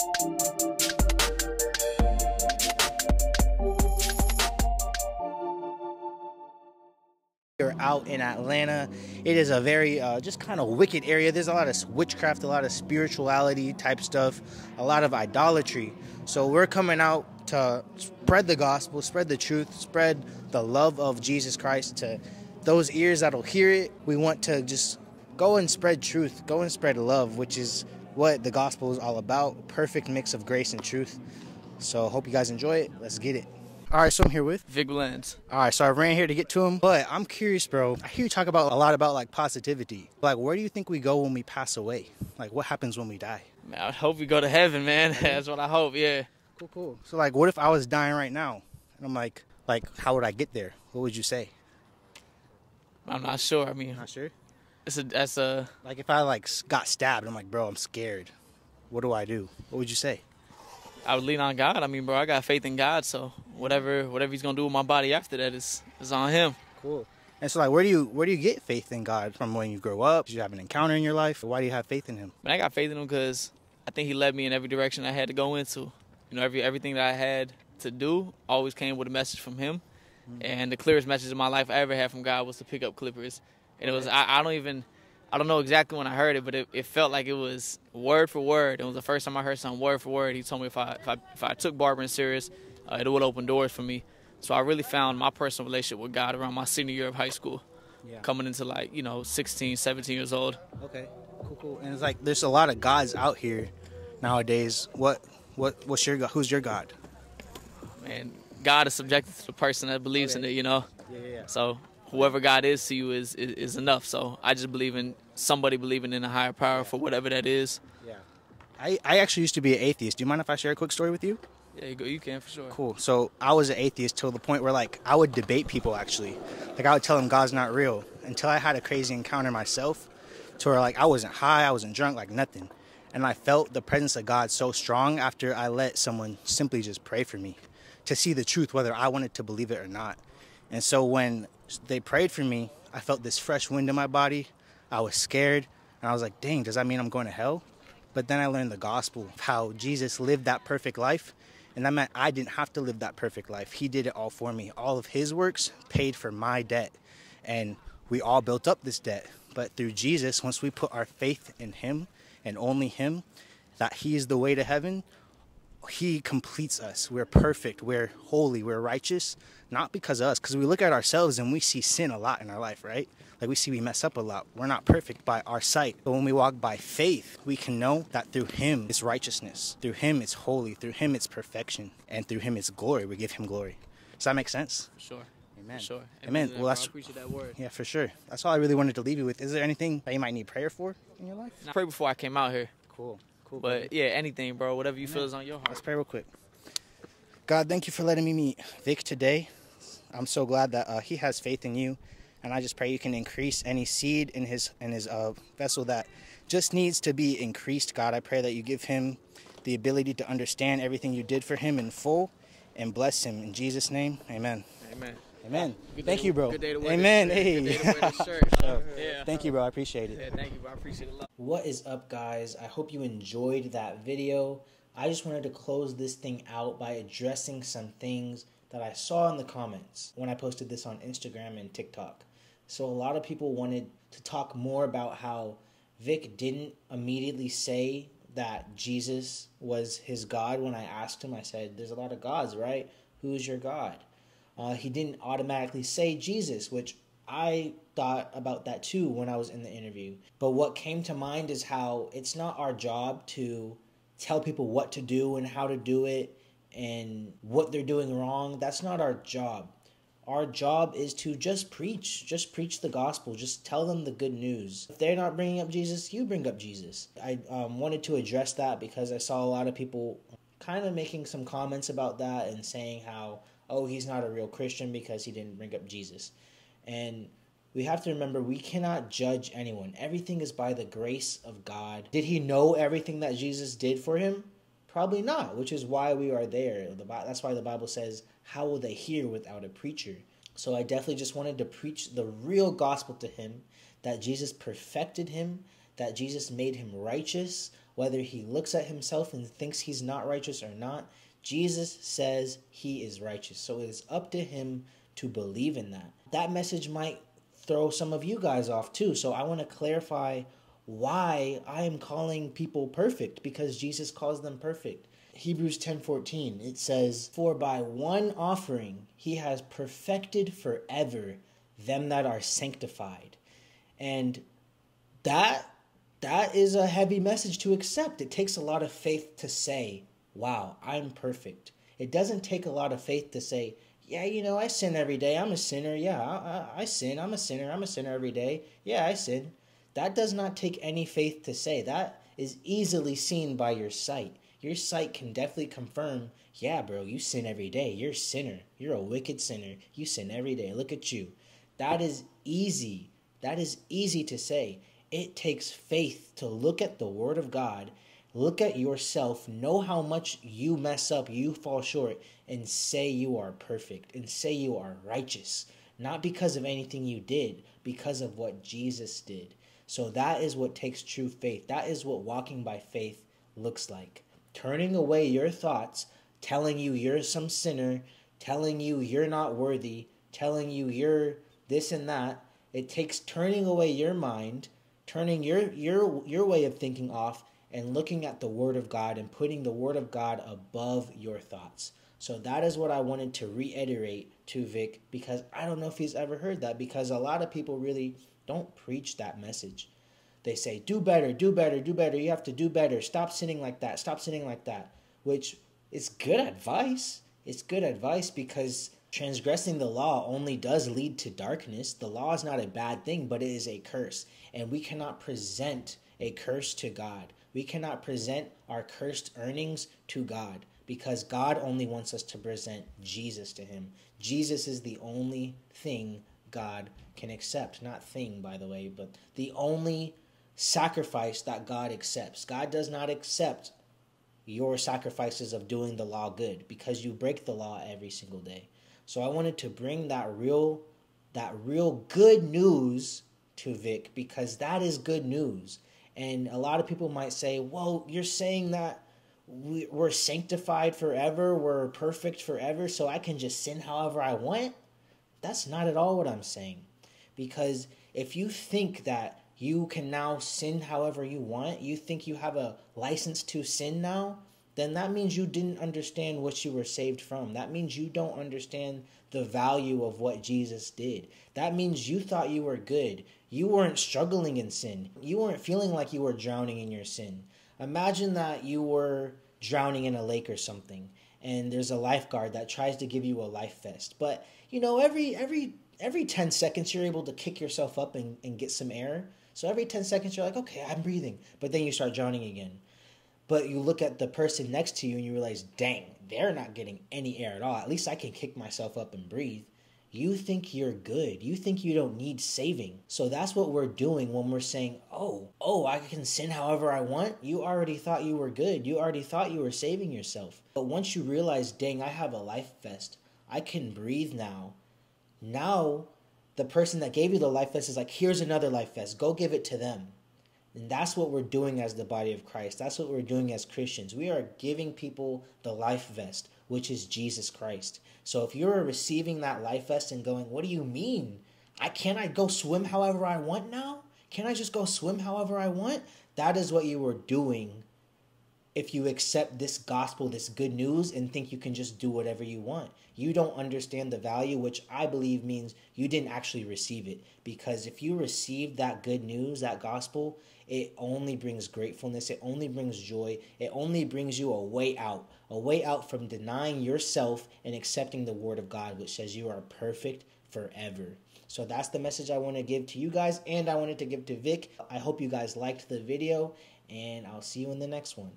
We're out in Atlanta. It is a very uh, just kind of wicked area. There's a lot of witchcraft, a lot of spirituality type stuff, a lot of idolatry. So we're coming out to spread the gospel, spread the truth, spread the love of Jesus Christ to those ears that'll hear it. We want to just go and spread truth, go and spread love, which is what the gospel is all about. Perfect mix of grace and truth. So hope you guys enjoy it. Let's get it. All right, so I'm here with. Vic. All right, so I ran here to get to him, but I'm curious, bro. I hear you talk about a lot about like positivity. Like, where do you think we go when we pass away? Like, what happens when we die? Man, I hope we go to heaven, man. That's what I hope. Yeah. Cool, cool. So, like, what if I was dying right now, and I'm like, like, how would I get there? What would you say? I'm not sure. I mean, Not sure. It's a that's a Like, if I like got stabbed, I'm like, bro, I'm scared. What do I do? What would you say? I would lean on God. I mean, bro, I got faith in God, so whatever whatever He's gonna do with my body after that is is on Him. Cool. And so, like, where do you where do you get faith in God from when you grow up? Did you have an encounter in your life? Why do you have faith in Him? Man, I got faith in Him because I think He led me in every direction I had to go into. You know, every everything that I had to do always came with a message from Him, mm-hmm. and the clearest message in my life I ever had from God was to pick up clippers. And it was I, I don't even I don't know exactly when I heard it, but it, it felt like it was word for word. It was the first time I heard something word for word. He told me if I if I, if I took barbering serious, uh, it would open doors for me. So I really found my personal relationship with God around my senior year of high school, Yeah. coming into like you know 16, 17 years old. Okay. Cool, cool. And it's like there's a lot of gods out here nowadays. What what what's your god? Who's your god? And God is subjected to the person that believes in it. You know, Yeah, yeah, yeah. so whoever God is to you is, is is enough. So I just believe in somebody believing in a higher power for whatever that is. Yeah. I, I actually used to be an atheist. Do you mind if I share a quick story with you? Yeah, you go. You can for sure. Cool. So I was an atheist till the point where like I would debate people actually. Like I would tell them God's not real until I had a crazy encounter myself to where like I wasn't high, I wasn't drunk, like nothing. And I felt the presence of God so strong after I let someone simply just pray for me to see the truth, whether I wanted to believe it or not. And so when they prayed for me, I felt this fresh wind in my body. I was scared and I was like, dang, does that mean I'm going to hell? But then I learned the gospel of how Jesus lived that perfect life. And that meant I didn't have to live that perfect life. He did it all for me. All of his works paid for my debt. And we all built up this debt. But through Jesus, once we put our faith in him and only him, that he is the way to heaven, he completes us. We're perfect. We're holy. We're righteous. Not because of us, because we look at ourselves and we see sin a lot in our life, right? Like we see we mess up a lot. We're not perfect by our sight. But when we walk by faith, we can know that through him is righteousness. Through him it's holy. Through him it's perfection. And through him it's glory. We give him glory. Does that make sense? For sure. Amen. For sure. Amen. bro, Well, that's- that word. Yeah, for sure. That's all I really wanted to leave you with. Is there anything that you might need prayer for in your life? I prayed before I came out here, Cool. Cool. but yeah, anything, bro. Whatever you feel is on your heart. Let's pray real quick. God, thank you for letting me meet Vic today. I'm so glad that uh, he has faith in you, and I just pray you can increase any seed in his in his uh, vessel that just needs to be increased. God, I pray that you give him the ability to understand everything you did for him in full, and bless him in Jesus' name. Amen. Amen. Amen. Good Thank day you, bro. Good day to wear Amen. This, Hey. Good day to wear shirt. Yeah. Thank you, bro. I appreciate it. Yeah, thank you, bro. I appreciate it. a lot. What is up, guys? I hope you enjoyed that video. I just wanted to close this thing out by addressing some things that I saw in the comments when I posted this on Instagram and TikTok. So, a lot of people wanted to talk more about how Vic didn't immediately say that Jesus was his God when I asked him. I said, There's a lot of gods, right? Who is your God? Uh, he didn't automatically say Jesus, which I thought about that too when I was in the interview. But what came to mind is how it's not our job to tell people what to do and how to do it and what they're doing wrong. That's not our job. Our job is to just preach, just preach the gospel, just tell them the good news. If they're not bringing up Jesus, you bring up Jesus. I um, wanted to address that because I saw a lot of people kind of making some comments about that and saying how, oh, he's not a real Christian because he didn't bring up Jesus. And we have to remember we cannot judge anyone. Everything is by the grace of God. Did he know everything that Jesus did for him? Probably not, which is why we are there. That's why the Bible says, How will they hear without a preacher? So I definitely just wanted to preach the real gospel to him that Jesus perfected him, that Jesus made him righteous whether he looks at himself and thinks he's not righteous or not, Jesus says he is righteous. So it is up to him to believe in that. That message might throw some of you guys off too. So I want to clarify why I am calling people perfect because Jesus calls them perfect. Hebrews 10:14 it says for by one offering he has perfected forever them that are sanctified. And that that is a heavy message to accept. It takes a lot of faith to say, "Wow, I'm perfect." It doesn't take a lot of faith to say, "Yeah, you know, I sin every day. I'm a sinner. Yeah, I, I, I sin. I'm a sinner. I'm a sinner every day. Yeah, I sin." That does not take any faith to say. That is easily seen by your sight. Your sight can definitely confirm, yeah, bro, you sin every day. You're a sinner. You're a wicked sinner. You sin every day. Look at you. That is easy. That is easy to say. It takes faith to look at the Word of God, look at yourself, know how much you mess up, you fall short, and say you are perfect and say you are righteous. Not because of anything you did, because of what Jesus did. So that is what takes true faith. That is what walking by faith looks like. Turning away your thoughts, telling you you're some sinner, telling you you're not worthy, telling you you're this and that. It takes turning away your mind, turning your your your way of thinking off and looking at the word of God and putting the word of God above your thoughts. So that is what I wanted to reiterate to Vic because I don't know if he's ever heard that because a lot of people really don't preach that message. They say, do better, do better, do better. You have to do better. Stop sinning like that. Stop sinning like that. Which is good advice. It's good advice because transgressing the law only does lead to darkness. The law is not a bad thing, but it is a curse. And we cannot present a curse to God. We cannot present our cursed earnings to God because God only wants us to present Jesus to Him. Jesus is the only thing God can accept. Not thing, by the way, but the only sacrifice that God accepts. God does not accept your sacrifices of doing the law good because you break the law every single day. So I wanted to bring that real that real good news to Vic because that is good news. And a lot of people might say, "Well, you're saying that we're sanctified forever, we're perfect forever, so I can just sin however I want." That's not at all what I'm saying. Because if you think that you can now sin however you want, you think you have a license to sin now, then that means you didn't understand what you were saved from. That means you don't understand the value of what Jesus did. That means you thought you were good. You weren't struggling in sin. You weren't feeling like you were drowning in your sin. Imagine that you were drowning in a lake or something and there's a lifeguard that tries to give you a life vest. But you know, every every every 10 seconds you're able to kick yourself up and, and get some air. So every 10 seconds you're like, okay, I'm breathing. But then you start drowning again. But you look at the person next to you and you realize, dang, they're not getting any air at all. At least I can kick myself up and breathe. You think you're good. You think you don't need saving. So that's what we're doing when we're saying, oh, oh, I can sin however I want. You already thought you were good. You already thought you were saving yourself. But once you realize, dang, I have a life vest, I can breathe now. Now, the person that gave you the life vest is like, here's another life vest. Go give it to them. And that's what we're doing as the body of Christ. That's what we're doing as Christians. We are giving people the life vest, which is Jesus Christ. So if you're receiving that life vest and going, what do you mean? I can't I go swim however I want now? Can I just go swim however I want? That is what you were doing if you accept this gospel, this good news, and think you can just do whatever you want. You don't understand the value, which I believe means you didn't actually receive it. Because if you receive that good news, that gospel, it only brings gratefulness, it only brings joy, it only brings you a way out, a way out from denying yourself and accepting the word of God, which says you are perfect forever. So that's the message I want to give to you guys, and I wanted to give to Vic. I hope you guys liked the video, and I'll see you in the next one.